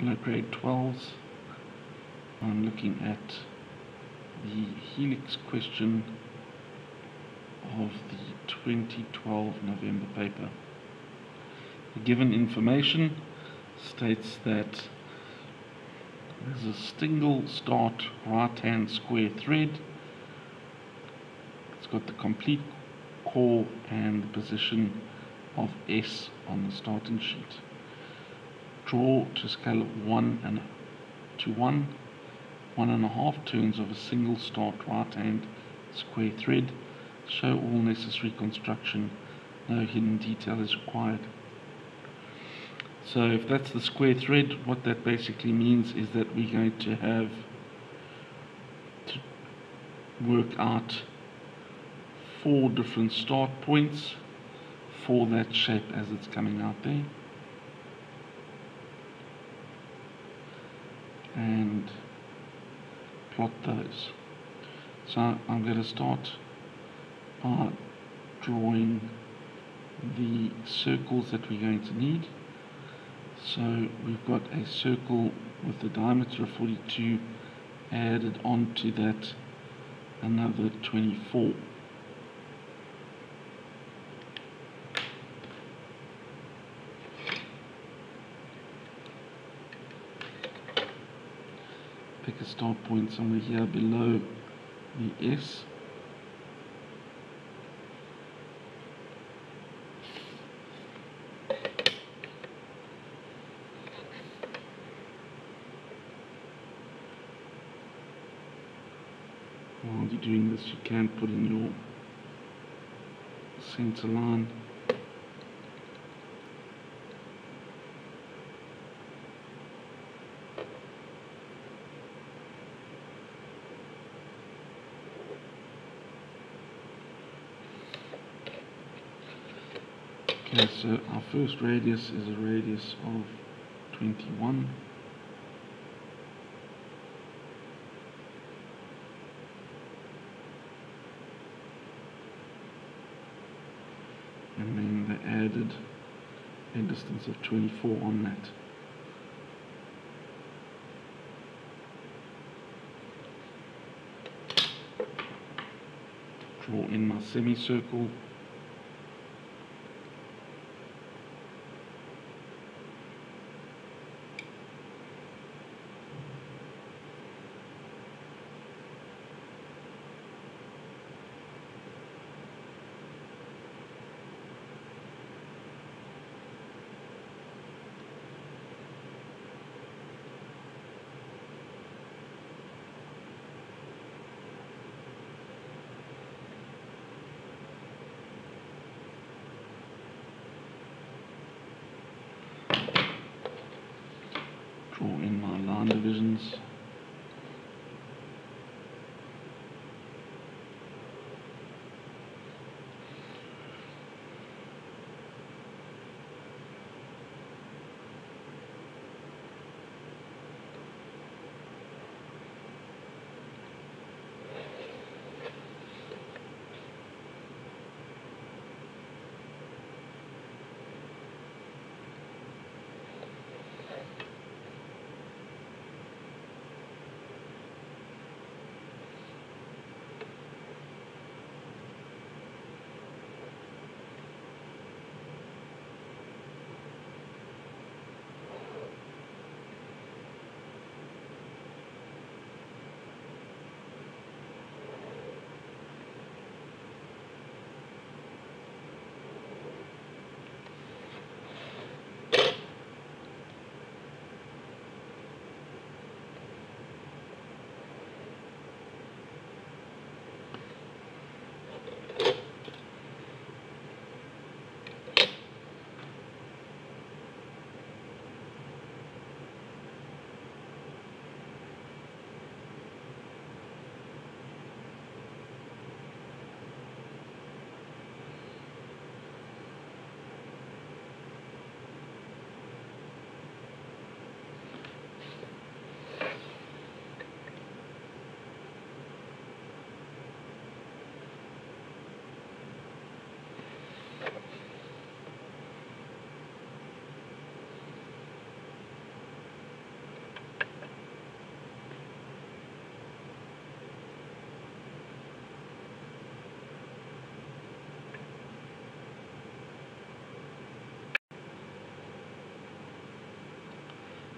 Grade 12s. I'm looking at the helix question of the 2012 November paper. The given information states that there's a single start right hand square thread. It's got the complete core and the position of S on the starting sheet. Draw to scale of 1 and to 1, one and a half turns of a single start right hand square thread. Show all necessary construction. No hidden detail is required. So if that's the square thread, what that basically means is that we're going to have to work out four different start points for that shape as it's coming out there. And plot those. So I'm going to start by drawing the circles that we're going to need. So we've got a circle with a diameter of 42 added onto that another 24. Pick a start point somewhere here below the S. While you're doing this you can put in your center line Okay, so our first radius is a radius of 21. And then they added a distance of 24 on that. Draw in my semicircle. draw in my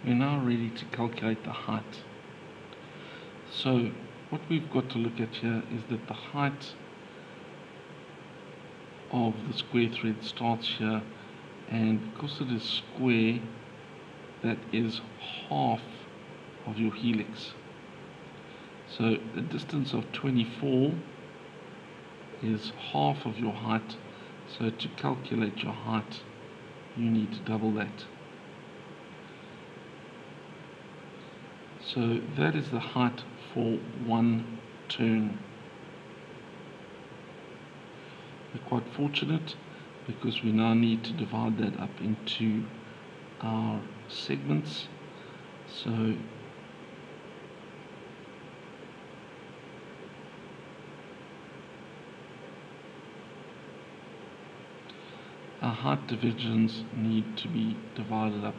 we're now ready to calculate the height. So what we've got to look at here is that the height of the square thread starts here and because it is square that is half of your helix. So a distance of 24 is half of your height. So to calculate your height you need to double that so that is the height for one turn we're quite fortunate because we now need to divide that up into our segments so our height divisions need to be divided up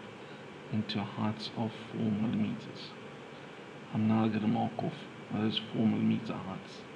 into heights of 4 millimeters. I'm now going to mark off those 4 millimeter heights.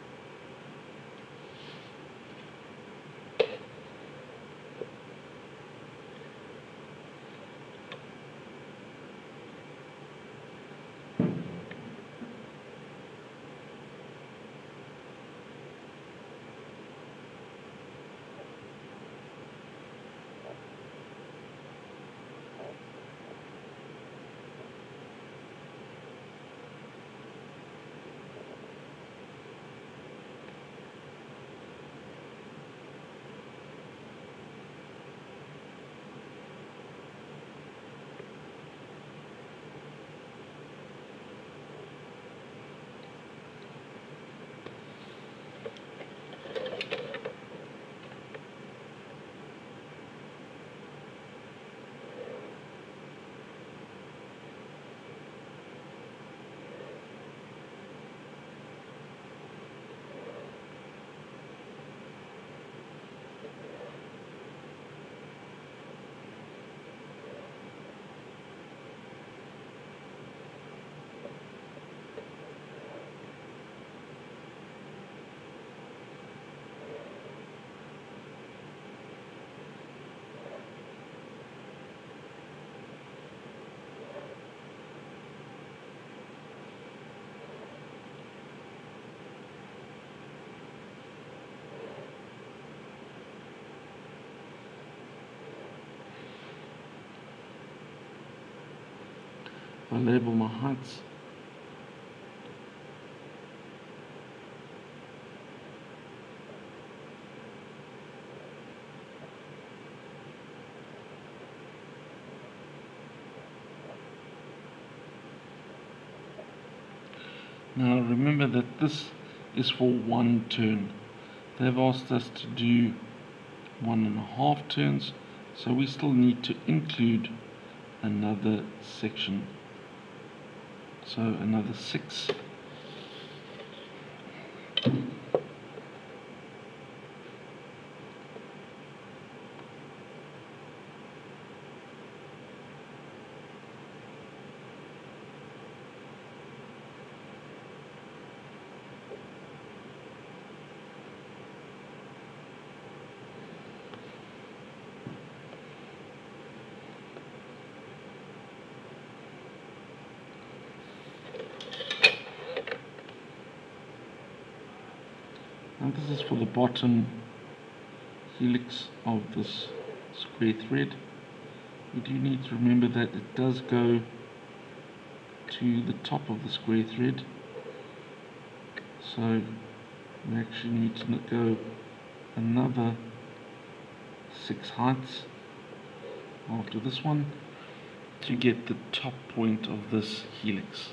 I my heights Now remember that this is for one turn. They've asked us to do one and a half turns, so we still need to include another section. So another six. And this is for the bottom helix of this square thread you do need to remember that it does go to the top of the square thread so we actually need to go another six heights after this one to get the top point of this helix.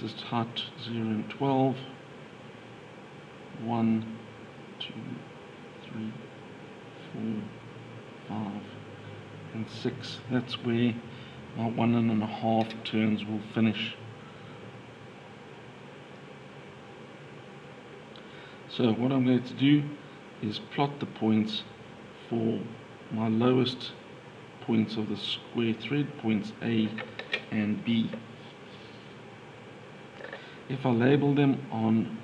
This is height 0 and 12. 1, 2, 3, 4, 5, and 6. That's where my one and a half turns will finish. So what I'm going to do is plot the points for my lowest points of the square thread, points A and B. If I label them on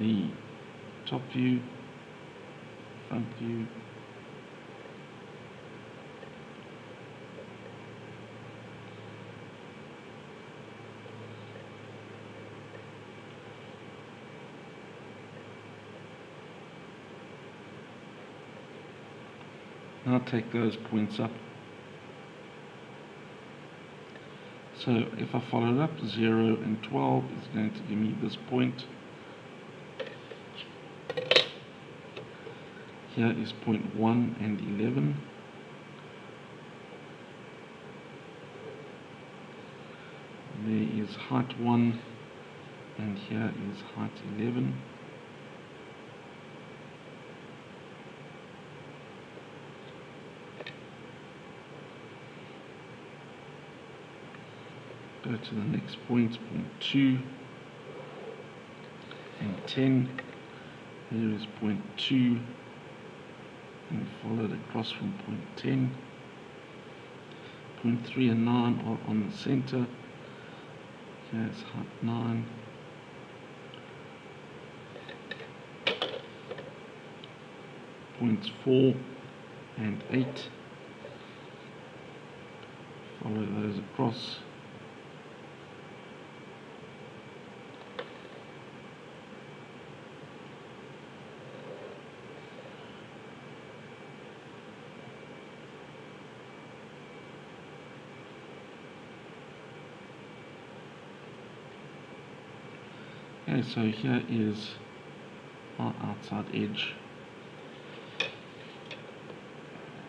the top view, front view, I'll take those points up. So if I follow it up, 0 and 12 is going to give me this point. Here is point 1 and 11. There is height 1 and here is height 11. To the next point, point 2 and 10. Here is point 2 and follow across from point 10. Point 3 and 9 are on the center. Here's height 9. Points 4 and 8. Follow those across. Okay, so here is our outside edge.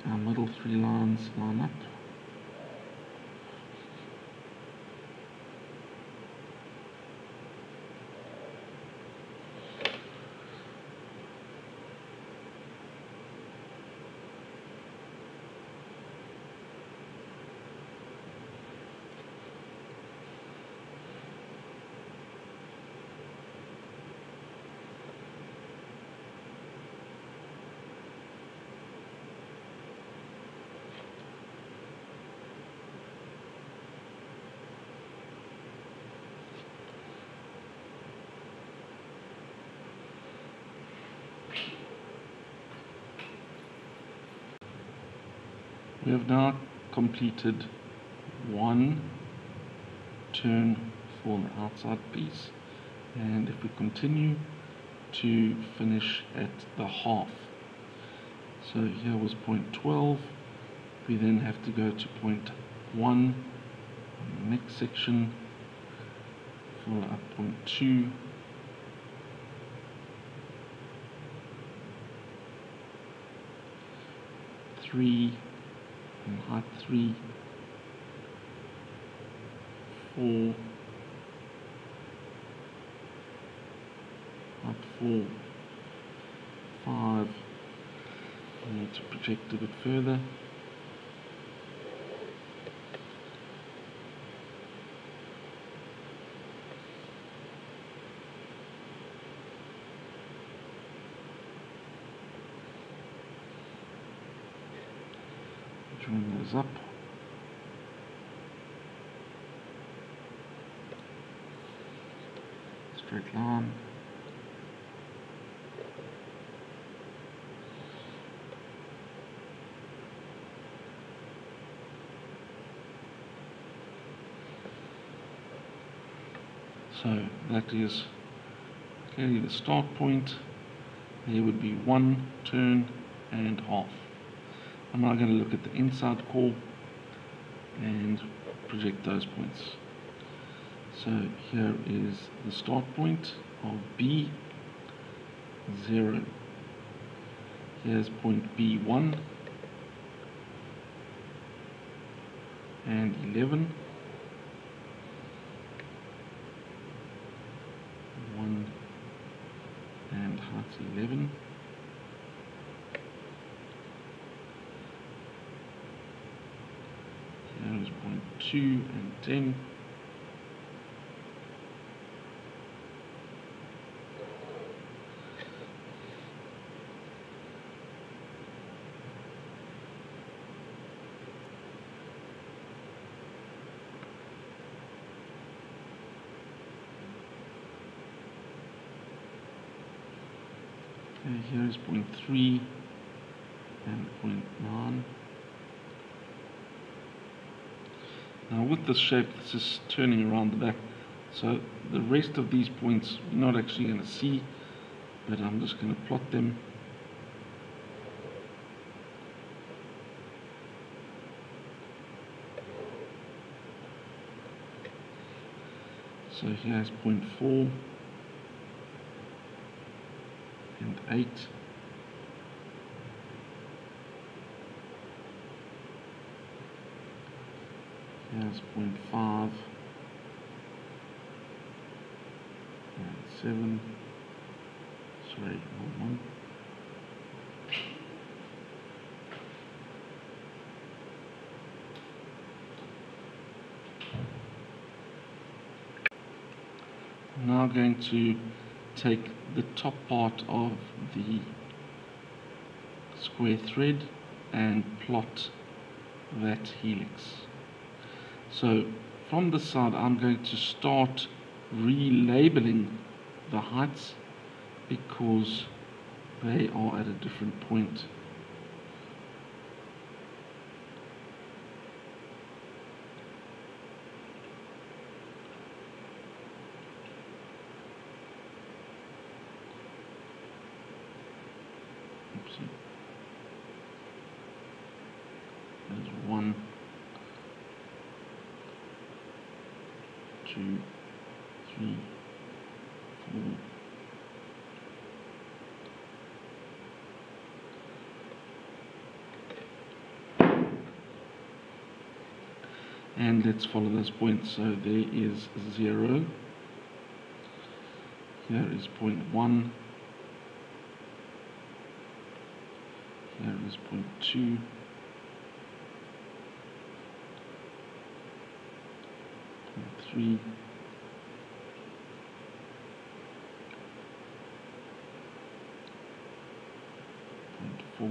Our middle three lines line up. We have now completed one turn for the outside piece. And if we continue to finish at the half. So here was point 12 we then have to go to point 1 on the next section follow up point 2 3 height 3, 4, height 4, 5, I need to project a bit further. Those up. Straight line. So that is clearly the start point. There would be one turn and half. I'm now going to look at the inside core and project those points. So here is the start point of B, 0. Here's point B1 and 11. That's 11. Here is point 2 and 10. Okay, here is point 3 and point 9. Now with this shape, this is turning around the back. So the rest of these points we're not actually going to see, but I'm just going to plot them. So here's point 4 and 8. Here's point 5 and 7. Sorry, one. I'm now going to take the top part of the square thread and plot that helix. So from the side I'm going to start relabeling the heights because they are at a different point. Oopsie. There's one, two, three, four, and let's follow this point so there is 0 here is point 1 here is point 2 three. Point four.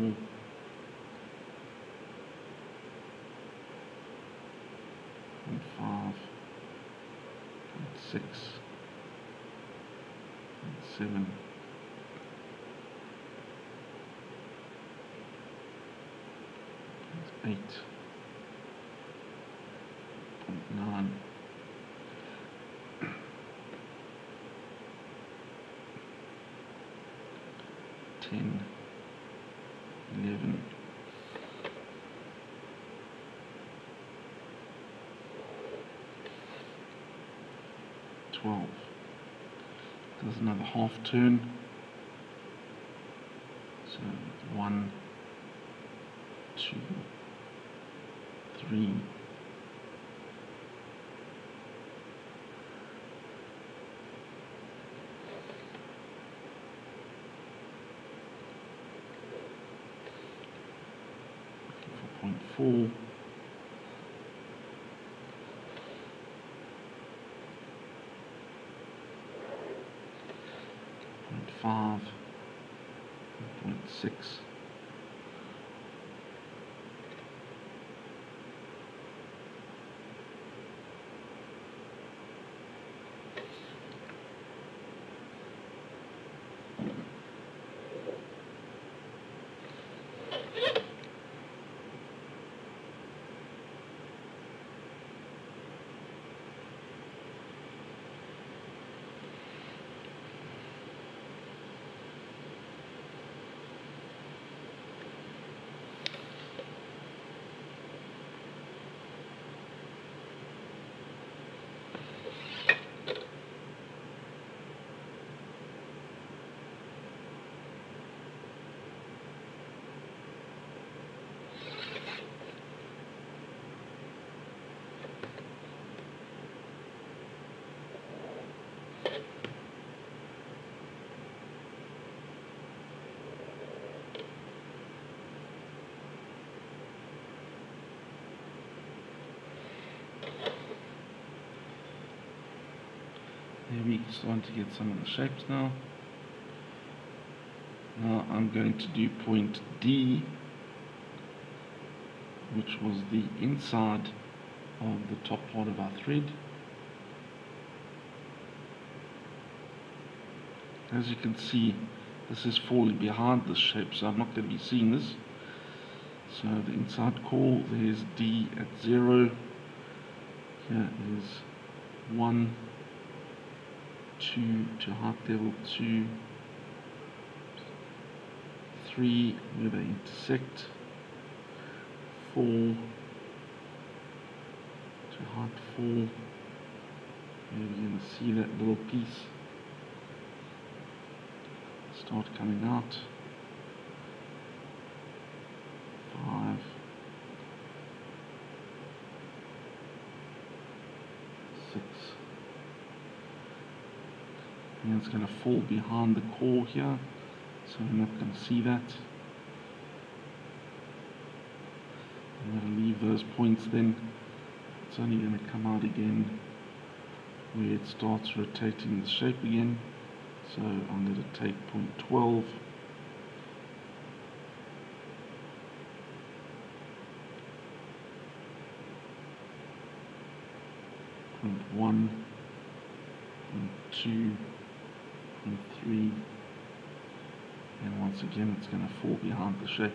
Point five. Point six. Point seven. Point eight. Point nine. Ten. Eleven. Twelve. There's another half turn. So one, two, three, point four. Point five, point six. We're starting to get some of the shapes now. Now I'm going to do point D, which was the inside of the top part of our thread. As you can see, this is falling behind this shape, so I'm not going to be seeing this. So the inside core, there's D at 0. Here is 1, 2 to height level 2, 3 where they intersect, 4 to height 4, where we're going to see that little piece start coming out. Five. Six. It's going to fall behind the core here, so we're not going to see that. I'm going to leave those points then. It's only going to come out again where it starts rotating the shape again. So I'm going to take point 12 point 1 point 2 point 3 and once again it's going to fall behind the shape.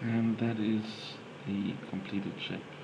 And that is the completed shape